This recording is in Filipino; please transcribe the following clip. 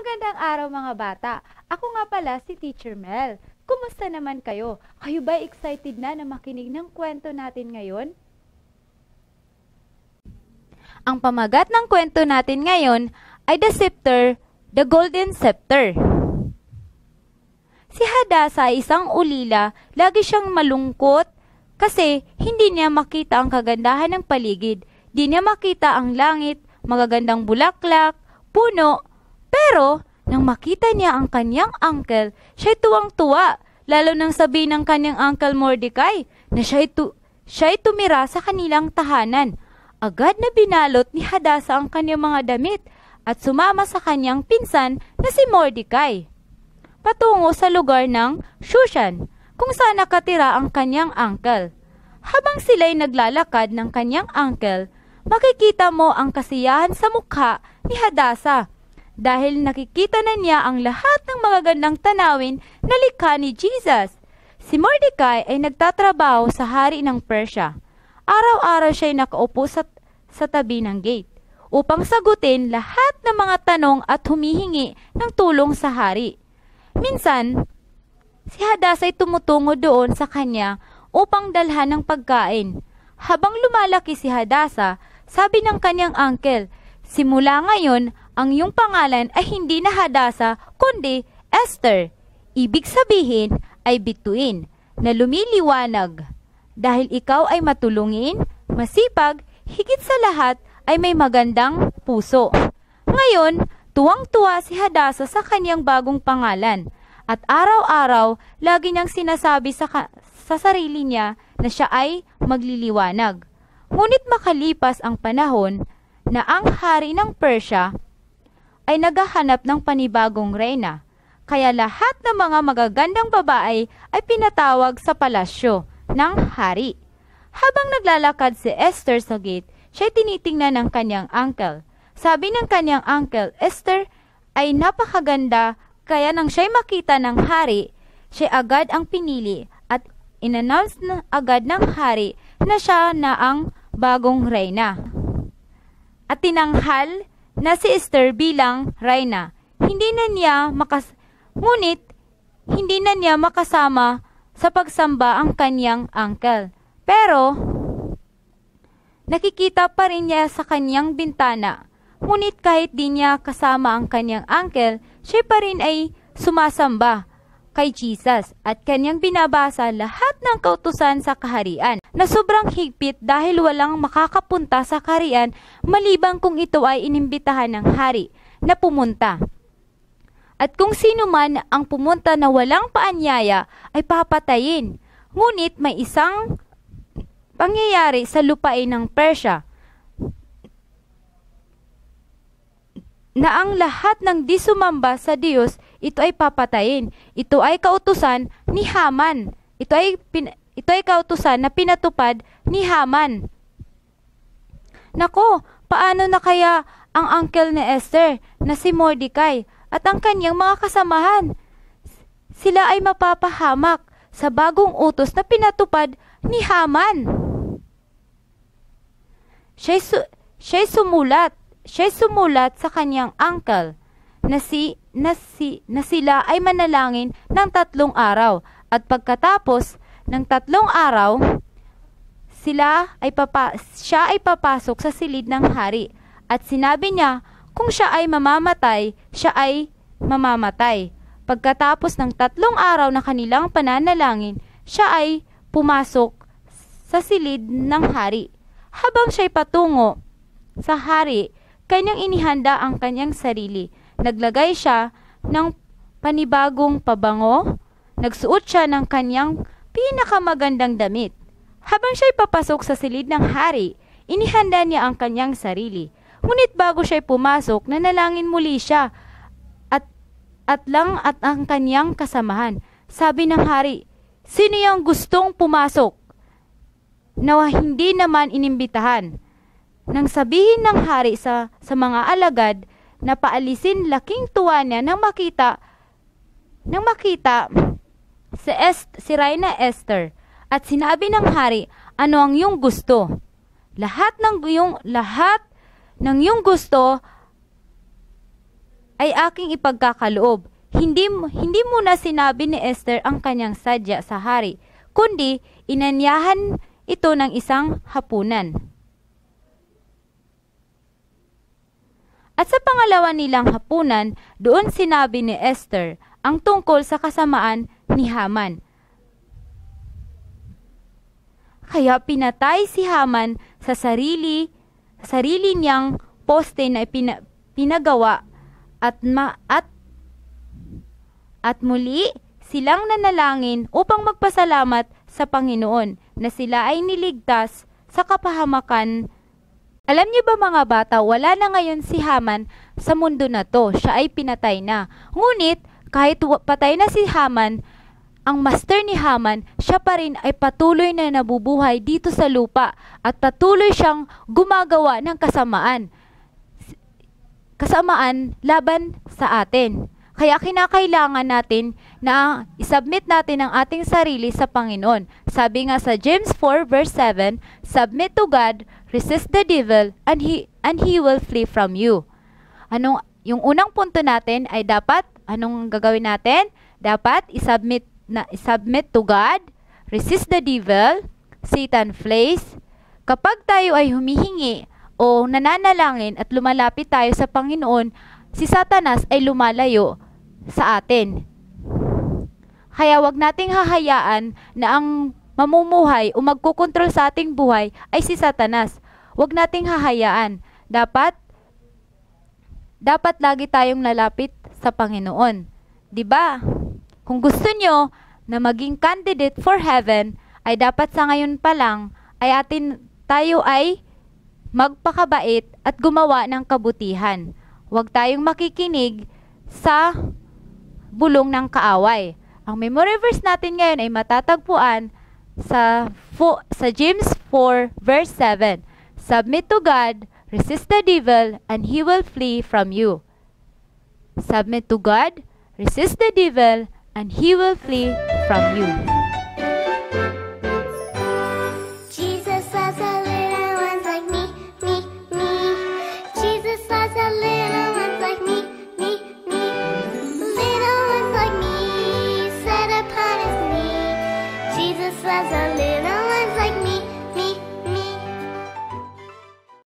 Magandang araw mga bata. Ako nga pala si Teacher Mel. Kumusta naman kayo? Kayo ba excited na na makinig ng kwento natin ngayon? Ang pamagat ng kwento natin ngayon ay The Scepter, The Golden Scepter. Si Hadasa ay isang ulila, lagi siyang malungkot kasi hindi niya makita ang kagandahan ng paligid. Di niya makita ang langit, magagandang bulaklak, puno, pero, nang makita niya ang kanyang uncle, siya'y tuwang-tuwa, lalo nang sabi ng kanyang uncle Mordecai na siya'y, tu- siya'y tumira sa kanilang tahanan. Agad na binalot ni Hadasa ang kanyang mga damit at sumama sa kanyang pinsan na si Mordecai. Patungo sa lugar ng Shushan, kung saan nakatira ang kanyang uncle. Habang sila'y naglalakad ng kanyang uncle, makikita mo ang kasiyahan sa mukha ni Hadasa dahil nakikita na niya ang lahat ng magagandang tanawin na likha ni Jesus. Si Mordecai ay nagtatrabaho sa hari ng Persia. Araw-araw siya'y nakaupo sa, sa tabi ng gate upang sagutin lahat ng mga tanong at humihingi ng tulong sa hari. Minsan, si Hadas ay tumutungo doon sa kanya upang dalhan ng pagkain. Habang lumalaki si Hadasa, sabi ng kanyang uncle, simula ngayon, ang iyong pangalan ay hindi na Hadasa, kundi Esther. Ibig sabihin ay bituin na lumiliwanag. Dahil ikaw ay matulungin, masipag, higit sa lahat ay may magandang puso. Ngayon, tuwang-tuwa si Hadasa sa kanyang bagong pangalan. At araw-araw, lagi niyang sinasabi sa, sa sarili niya na siya ay magliliwanag. Ngunit makalipas ang panahon na ang hari ng Persia ay naghahanap ng panibagong reyna. Kaya lahat ng mga magagandang babae ay pinatawag sa palasyo ng hari. Habang naglalakad si Esther sa gate, siya tinitingnan ng kanyang uncle. Sabi ng kanyang uncle, Esther ay napakaganda kaya nang siya'y makita ng hari, siya agad ang pinili at inannounce na agad ng hari na siya na ang bagong reyna. At tinanghal na si Esther bilang Reyna. Hindi na niya makas ngunit hindi na niya makasama sa pagsamba ang kanyang uncle. Pero nakikita pa rin niya sa kanyang bintana. Ngunit kahit di niya kasama ang kanyang uncle, siya pa rin ay sumasamba kay Jesus at kanyang binabasa lahat ng kautusan sa kaharian na sobrang higpit dahil walang makakapunta sa kaharian maliban kung ito ay inimbitahan ng hari na pumunta. At kung sino man ang pumunta na walang paanyaya ay papatayin. Ngunit may isang pangyayari sa lupain ng Persya na ang lahat ng di sumamba sa Diyos, ito ay papatayin. Ito ay kautusan ni Haman. Ito ay, pin, ito ay kautusan na pinatupad ni Haman. Nako, paano na kaya ang uncle ni Esther na si Mordecai at ang kanyang mga kasamahan? Sila ay mapapahamak sa bagong utos na pinatupad ni Haman. Siya'y, su- siya'y sumulat siya sumulat sa kanyang uncle na si na, si, na sila ay manalangin ng tatlong araw at pagkatapos ng tatlong araw sila ay papa, siya ay papasok sa silid ng hari at sinabi niya kung siya ay mamamatay, siya ay mamamatay. Pagkatapos ng tatlong araw na kanilang pananalangin, siya ay pumasok sa silid ng hari. Habang siya'y patungo sa hari, kanyang inihanda ang kanyang sarili. Naglagay siya ng panibagong pabango, nagsuot siya ng kanyang pinakamagandang damit. Habang siya'y papasok sa silid ng hari, inihanda niya ang kanyang sarili. Ngunit bago siya'y pumasok, nanalangin muli siya at, at lang at ang kanyang kasamahan. Sabi ng hari, sino yung gustong pumasok? Na hindi naman inimbitahan. Nang sabihin ng hari sa, sa mga alagad na paalisin laking tuwa niya nang makita nang makita si, Est, si Reina Esther at sinabi ng hari, ano ang iyong gusto? Lahat ng iyong lahat ng iyong gusto ay aking ipagkakaloob. Hindi, hindi muna sinabi ni Esther ang kanyang sadya sa hari, kundi inanyahan ito ng isang hapunan. At sa pangalawa nilang hapunan, doon sinabi ni Esther ang tungkol sa kasamaan ni Haman. Kaya pinatay si Haman sa sarili, sarili niyang poste na pina, pinagawa at ma, at at muli silang nanalangin upang magpasalamat sa Panginoon na sila ay niligtas sa kapahamakan. Alam niyo ba mga bata, wala na ngayon si Haman sa mundo na to. Siya ay pinatay na. Ngunit kahit patay na si Haman, ang master ni Haman, siya pa rin ay patuloy na nabubuhay dito sa lupa at patuloy siyang gumagawa ng kasamaan. Kasamaan laban sa atin. Kaya kinakailangan natin na isubmit natin ang ating sarili sa Panginoon. Sabi nga sa James 4 verse 7, Submit to God, resist the devil, and he, and he will flee from you. Anong, yung unang punto natin ay dapat, anong gagawin natin? Dapat isubmit, na, isubmit to God, resist the devil, Satan flees. Kapag tayo ay humihingi o nananalangin at lumalapit tayo sa Panginoon, si Satanas ay lumalayo sa atin. Kaya wag nating hahayaan na ang mamumuhay o magkukontrol sa ating buhay ay si Satanas. Wag nating hahayaan. Dapat dapat lagi tayong lalapit sa Panginoon. 'Di ba? Kung gusto nyo na maging candidate for heaven, ay dapat sa ngayon pa lang ay atin tayo ay magpakabait at gumawa ng kabutihan. Huwag tayong makikinig sa bulong ng kaaway. Ang memory verse natin ngayon ay matatagpuan sa, sa James 4 verse 7. Submit to God, resist the devil, and he will flee from you. Submit to God, resist the devil, and he will flee from you.